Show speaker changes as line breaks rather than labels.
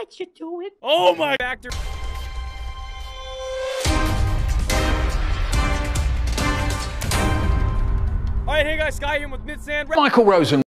What you doing?
Oh my actor. All right, hey guys, Sky here with Mid Sand.
Michael Rosen.